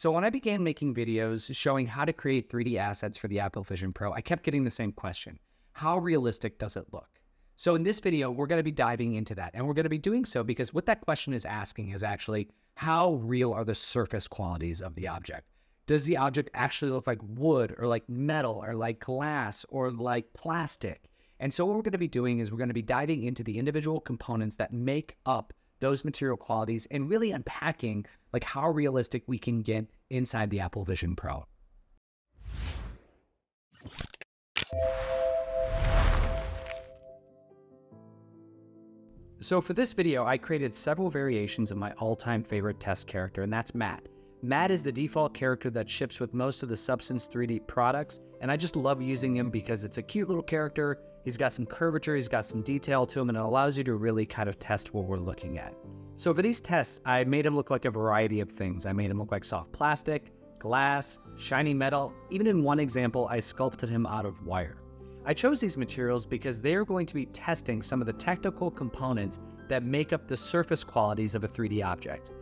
So when I began making videos showing how to create 3D assets for the Apple Vision Pro, I kept getting the same question. How realistic does it look? So in this video, we're going to be diving into that. And we're going to be doing so because what that question is asking is actually, how real are the surface qualities of the object? Does the object actually look like wood or like metal or like glass or like plastic? And so what we're going to be doing is we're going to be diving into the individual components that make up those material qualities and really unpacking like how realistic we can get inside the Apple Vision Pro. So for this video, I created several variations of my all-time favorite test character, and that's Mat. Mat is the default character that ships with most of the Substance 3D products, and I just love using him because it's a cute little character, He's got some curvature, he's got some detail to him, and it allows you to really kind of test what we're looking at. So for these tests, I made him look like a variety of things. I made him look like soft plastic, glass, shiny metal. Even in one example, I sculpted him out of wire. I chose these materials because they're going to be testing some of the technical components that make up the surface qualities of a 3D object.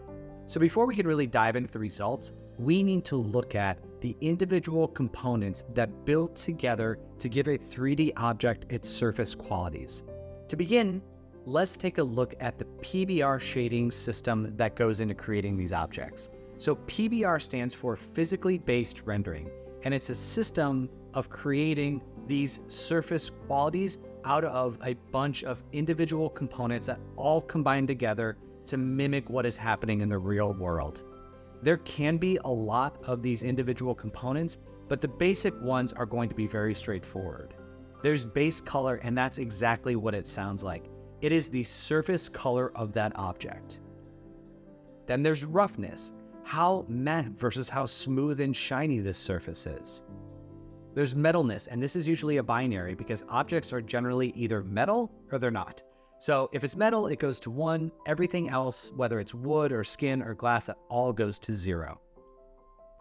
So before we can really dive into the results, we need to look at the individual components that build together to give a 3D object its surface qualities. To begin, let's take a look at the PBR shading system that goes into creating these objects. So PBR stands for physically based rendering, and it's a system of creating these surface qualities out of a bunch of individual components that all combine together to mimic what is happening in the real world. There can be a lot of these individual components, but the basic ones are going to be very straightforward. There's base color, and that's exactly what it sounds like. It is the surface color of that object. Then there's roughness, how matte versus how smooth and shiny this surface is. There's metalness, and this is usually a binary because objects are generally either metal or they're not. So if it's metal, it goes to one. Everything else, whether it's wood or skin or glass, it all goes to zero.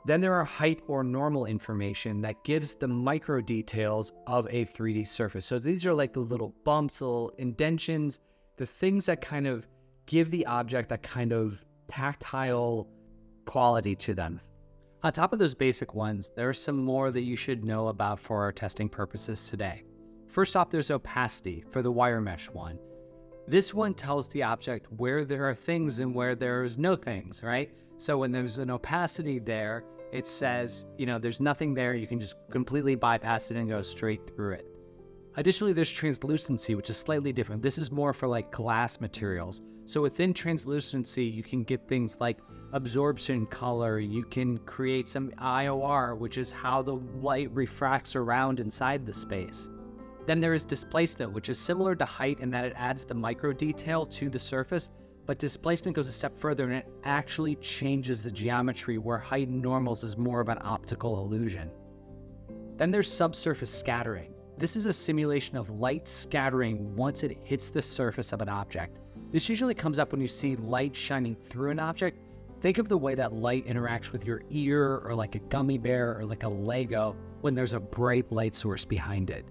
Then there are height or normal information that gives the micro details of a 3D surface. So these are like the little bumps, little indentions, the things that kind of give the object that kind of tactile quality to them. On top of those basic ones, there are some more that you should know about for our testing purposes today. First off, there's opacity for the wire mesh one. This one tells the object where there are things and where there's no things, right? So when there's an opacity there, it says, you know, there's nothing there. You can just completely bypass it and go straight through it. Additionally, there's translucency, which is slightly different. This is more for like glass materials. So within translucency, you can get things like absorption color. You can create some IOR, which is how the light refracts around inside the space. Then there is displacement, which is similar to height in that it adds the micro detail to the surface, but displacement goes a step further and it actually changes the geometry where height normals is more of an optical illusion. Then there's subsurface scattering. This is a simulation of light scattering once it hits the surface of an object. This usually comes up when you see light shining through an object. Think of the way that light interacts with your ear or like a gummy bear or like a Lego when there's a bright light source behind it.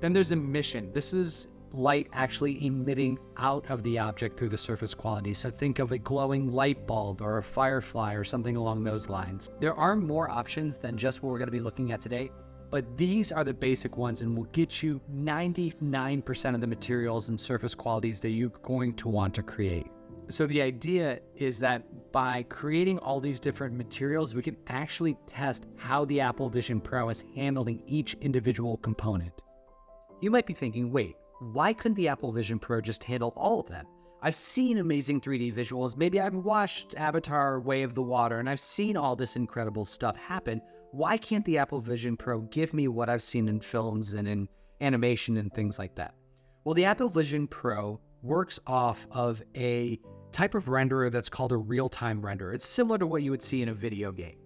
Then there's emission. This is light actually emitting out of the object through the surface quality. So think of a glowing light bulb or a firefly or something along those lines. There are more options than just what we're going to be looking at today, but these are the basic ones and will get you 99% of the materials and surface qualities that you're going to want to create. So the idea is that by creating all these different materials, we can actually test how the Apple Vision Pro is handling each individual component. You might be thinking, wait, why couldn't the Apple Vision Pro just handle all of them? I've seen amazing 3D visuals. Maybe I've watched Avatar Way of the Water and I've seen all this incredible stuff happen. Why can't the Apple Vision Pro give me what I've seen in films and in animation and things like that? Well, the Apple Vision Pro works off of a type of renderer that's called a real time renderer. It's similar to what you would see in a video game.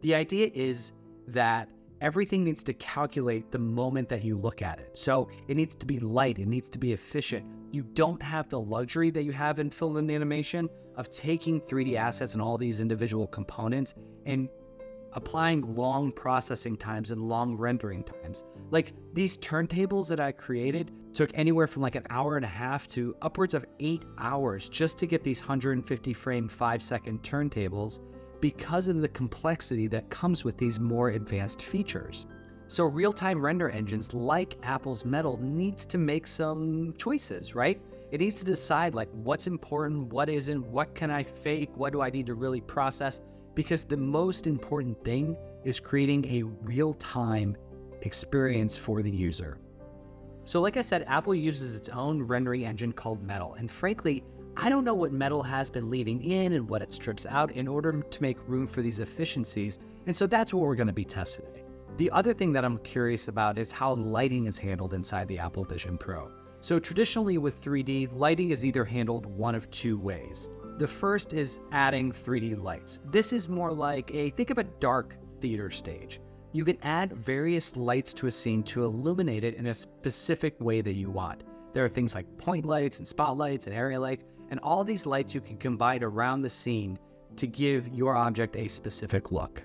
The idea is that everything needs to calculate the moment that you look at it. So it needs to be light, it needs to be efficient. You don't have the luxury that you have in film and animation of taking 3D assets and all these individual components and applying long processing times and long rendering times. Like these turntables that I created took anywhere from like an hour and a half to upwards of eight hours just to get these 150 frame, five second turntables because of the complexity that comes with these more advanced features. So real-time render engines like Apple's Metal needs to make some choices, right? It needs to decide like what's important, what isn't, what can I fake, what do I need to really process? Because the most important thing is creating a real-time experience for the user. So like I said, Apple uses its own rendering engine called Metal, and frankly, I don't know what Metal has been leaving in and what it strips out in order to make room for these efficiencies, and so that's what we're going to be testing today. The other thing that I'm curious about is how lighting is handled inside the Apple Vision Pro. So traditionally with 3D, lighting is either handled one of two ways. The first is adding 3D lights. This is more like a, think of a dark theater stage. You can add various lights to a scene to illuminate it in a specific way that you want. There are things like point lights and spotlights and area lights, and all these lights you can combine around the scene to give your object a specific look.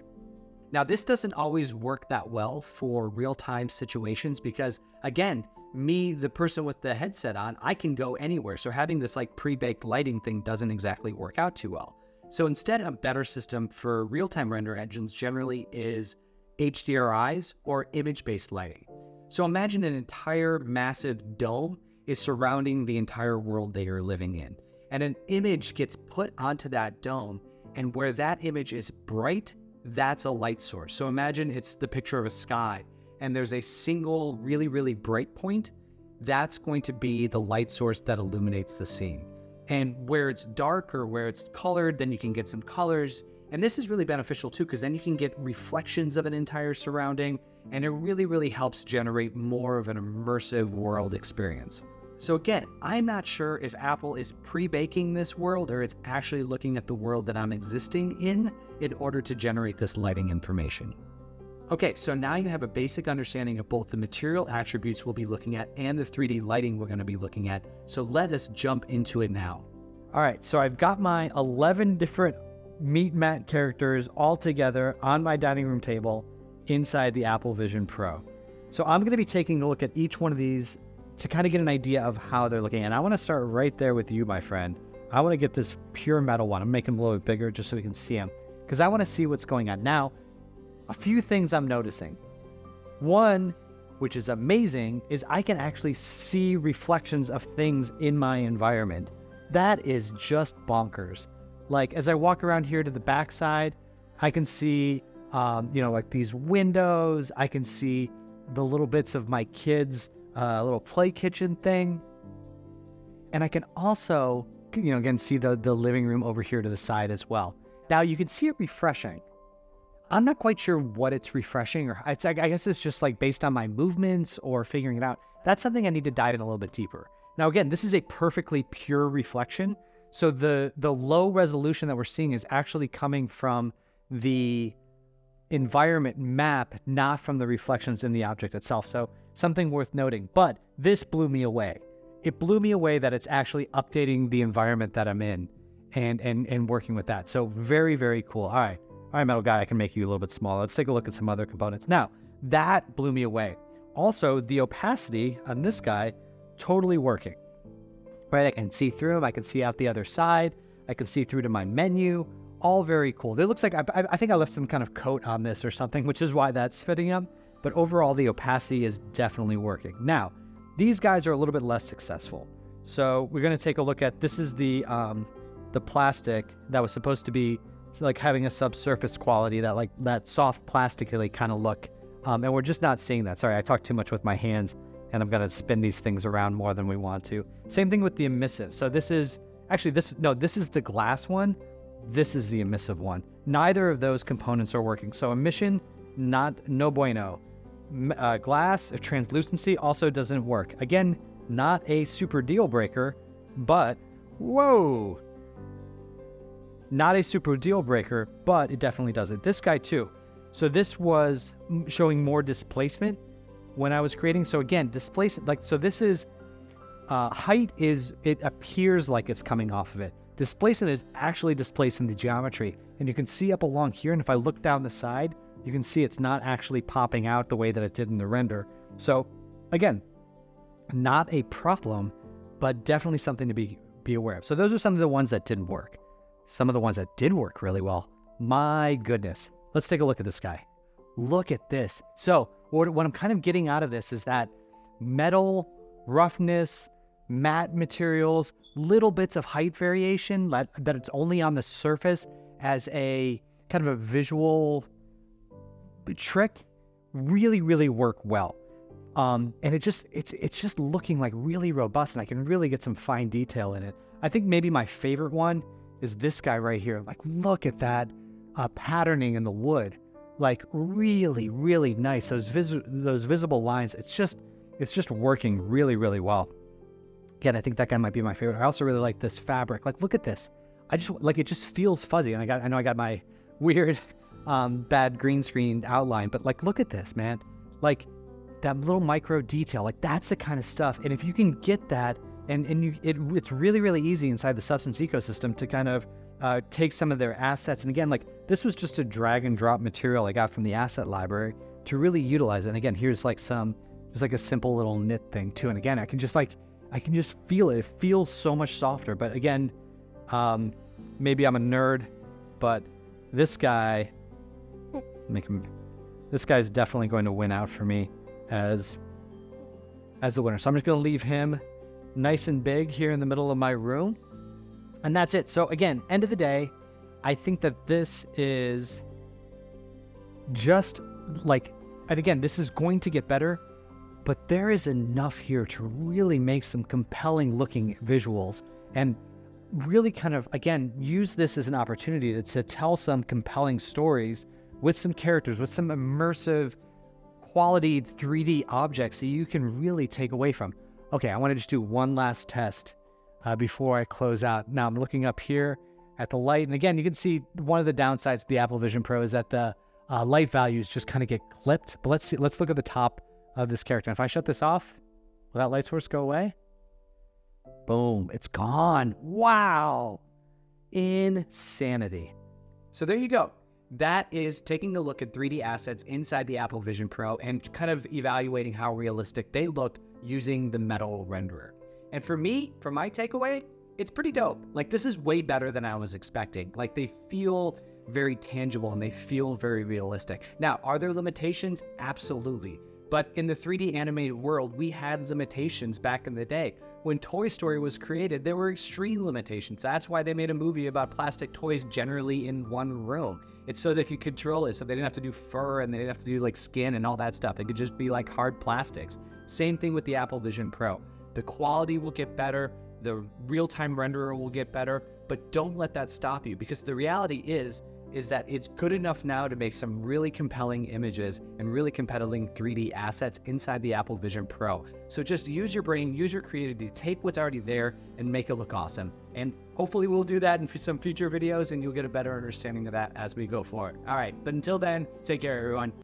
Now, this doesn't always work that well for real time situations because, again, me, the person with the headset on, I can go anywhere. So having this like pre baked lighting thing doesn't exactly work out too well. So instead, a better system for real time render engines generally is HDRIs or image based lighting. So imagine an entire massive dome is surrounding the entire world that you're living in. And an image gets put onto that dome, and where that image is bright, that's a light source. So imagine it's the picture of a sky, and there's a single really, really bright point. That's going to be the light source that illuminates the scene. And where it's dark or where it's colored, then you can get some colors and this is really beneficial too, because then you can get reflections of an entire surrounding, and it really, really helps generate more of an immersive world experience. So again, I'm not sure if Apple is pre-baking this world or it's actually looking at the world that I'm existing in in order to generate this lighting information. Okay, so now you have a basic understanding of both the material attributes we'll be looking at and the 3D lighting we're going to be looking at. So let us jump into it now. All right, so I've got my 11 different meet Mat characters all together on my dining room table inside the Apple Vision Pro. So I'm going to be taking a look at each one of these to kind of get an idea of how they're looking. And I want to start right there with you, my friend. I want to get this pure metal one. I'm making them a little bit bigger just so we can see them because I want to see what's going on. Now, a few things I'm noticing. One, which is amazing, is I can actually see reflections of things in my environment. That is just bonkers. Like as I walk around here to the backside, I can see, um, you know, like these windows. I can see the little bits of my kids' uh, little play kitchen thing, and I can also, you know, again see the the living room over here to the side as well. Now you can see it refreshing. I'm not quite sure what it's refreshing, or it's, I guess it's just like based on my movements or figuring it out. That's something I need to dive in a little bit deeper. Now, again, this is a perfectly pure reflection, so the the low resolution that we're seeing is actually coming from the environment map, not from the reflections in the object itself. So something worth noting. But this blew me away. It blew me away that it's actually updating the environment that I'm in and and and working with that. So very, very cool. All right. All right, metal guy, I can make you a little bit smaller. Let's take a look at some other components. Now, that blew me away. Also, the opacity on this guy, totally working right? I can see through him, I can see out the other side. I can see through to my menu. All very cool. It looks like I, I think I left some kind of coat on this or something, which is why that's fitting up. But overall, the opacity is definitely working. Now, these guys are a little bit less successful. So we're going to take a look at this is the um, the plastic that was supposed to be like having a subsurface quality that like that soft plastically kind of look, um, and we're just not seeing that. Sorry, I talked too much with my hands and I'm going to spin these things around more than we want to. Same thing with the emissive. So this is actually this no, this is the glass one. This is the emissive one. Neither of those components are working. So emission, not no bueno. Uh, glass, translucency also doesn't work. Again, not a super deal breaker, but whoa, not a super deal breaker, but it definitely does it. This guy too. So this was showing more displacement when I was creating. So again, displacement, like, so this is, uh, height is, it appears like it's coming off of it. Displacement is actually displacing the geometry. And you can see up along here, and if I look down the side, you can see it's not actually popping out the way that it did in the render. So again, not a problem, but definitely something to be, be aware of. So those are some of the ones that didn't work. Some of the ones that did work really well. My goodness. Let's take a look at this guy. Look at this. So, what, what I'm kind of getting out of this is that metal, roughness, matte materials, little bits of height variation that, that it's only on the surface as a kind of a visual trick really, really work well. Um, and it just it's it's just looking like really robust, and I can really get some fine detail in it. I think maybe my favorite one is this guy right here. Like, look at that uh, patterning in the wood. Like, really, really nice. Those vis- those visible lines. It's just it's just working really, really well. Again, I think that guy might be my favorite. I also really like this fabric. Like, look at this. I just like it. Just feels fuzzy, and I got I know I got my weird um, bad green screen outline, but like, look at this, man. Like that little micro detail, like that's the kind of stuff. And if you can get that, and and you, it, it's really really easy inside the Substance ecosystem to kind of uh, take some of their assets. And again, like this was just a drag and drop material I got from the asset library to really utilize it. And again, here's like some, just like a simple little knit thing too. And again, I can just like, I can just feel it. It feels so much softer. But again, um, maybe I'm a nerd, but this guy, make him, this guy's definitely going to win out for me as as the winner. So I'm just going to leave him nice and big here in the middle of my room. And that's it. So again, end of the day, I think that this is just like and again, this is going to get better, but there is enough here to really make some compelling looking visuals and really kind of again use this as an opportunity to, to tell some compelling stories with some characters, with some immersive quality 3D objects that you can really take away from. Okay, I want to just do one last test uh, before I close out. Now I'm looking up here at the light, and again, you can see one of the downsides of the Apple Vision Pro is that the uh, light values just kind of get clipped. But let's see, let's look at the top of this character. If I shut this off, will that light source go away? Boom, it's gone. Wow, insanity. So there you go that is taking a look at 3D assets inside the Apple Vision Pro and kind of evaluating how realistic they look using the metal renderer. And for me, for my takeaway, it's pretty dope. Like this is way better than I was expecting. Like they feel very tangible and they feel very realistic. Now, are there limitations? Absolutely. But in the 3D animated world, we had limitations back in the day. When Toy Story was created, there were extreme limitations. That's why they made a movie about plastic toys generally in one room. It's so they could control it, so they didn't have to do fur and they didn't have to do like skin and all that stuff. It could just be like hard plastics. Same thing with the Apple Vision Pro. The quality will get better, the real time renderer will get better, but don't let that stop you because the reality is is that it's good enough now to make some really compelling images and really compelling 3D assets inside the Apple Vision Pro. So just use your brain, use your creativity, take what's already there and make it look awesome. And hopefully we'll do that in some future videos and you'll get a better understanding of that as we go forward. All right, but until then, take care everyone.